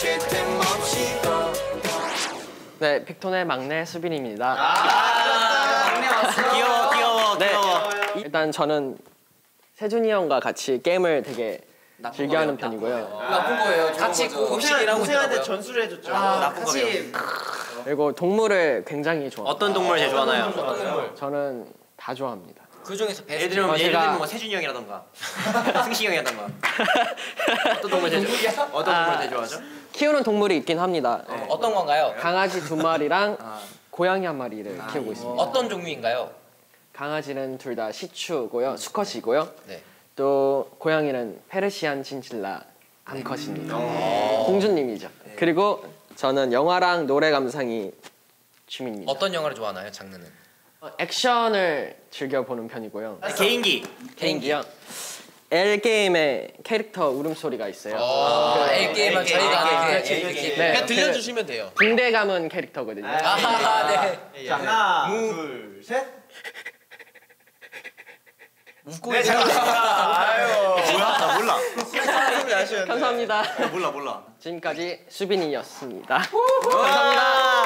네 없이 또 네, 픽톤의 막내 수빈입니다. 귀여워 귀여워 네. 귀여워. 일단 저는 세준이 형과 같이 게임을 되게 즐겨하는 편이고요. 나쁜 거예요. 같이 곱식이라고 동생한테 있더라고요. 전수를 해줬죠. 나쁜 같이 그리고 동물을 굉장히 좋아해요. 어떤 동물 제일 좋아하나요? 저는 다 좋아합니다. 그 중에서 베스트 들면 어, 예를 들면 뭐 세준이 형이라던가 승식이 형이라던가 어떤 동물 제일 좋아? 어떤 아. 동물 제일 좋아하죠? 키우는 동물이 있긴 합니다. 어떤 건가요? 강아지 두 마리랑 고양이 한 마리를 키우고 있습니다. 어떤 종류인가요? 강아지는 둘 다 시추고요, 수컷이고요. 네. 또 고양이는 페르시안 친칠라 암컷입니다. 공주님이죠. 그리고 저는 영화랑 노래 감상이 취미입니다. 어떤 영화를 좋아하나요? 장르는? 어, 액션을 즐겨 보는 편이고요. 개인기 개인기요. L 게임의 캐릭터 울음소리가 있어요. 아, L 게임은 L 게임, 저희가 아는 그 L 게임. 네, 그냥 들려주시면 돼요. 그 붕대 감은 캐릭터거든요. 아, 네. 자 하나 둘 셋. 웃고 네, 아유 뭐야 나 몰라. 감사합니다. 몰라 몰라. 지금까지 수빈이었습니다. 감사합니다. 끝.